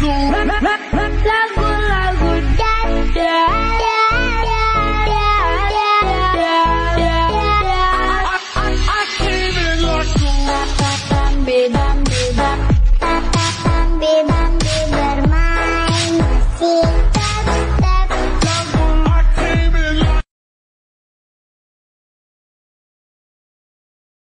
soon.